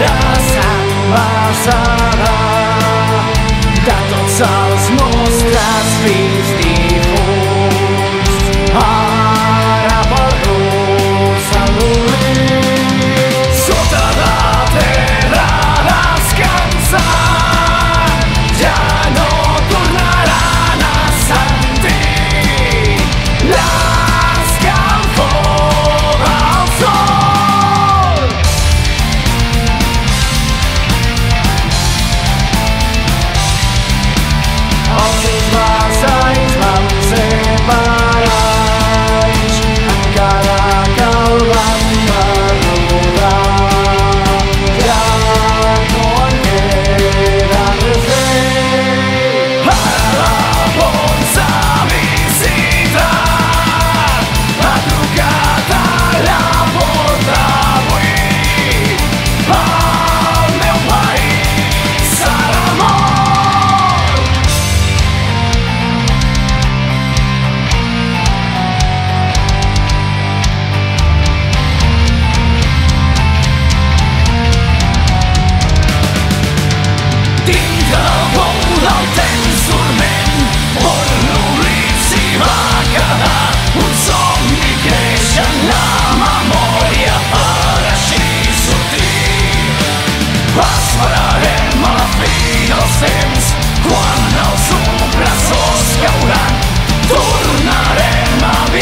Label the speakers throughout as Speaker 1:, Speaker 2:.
Speaker 1: terrassa alçada de tots els nostres fills.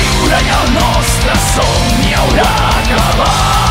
Speaker 1: riure i el nostre somni haurà acabat.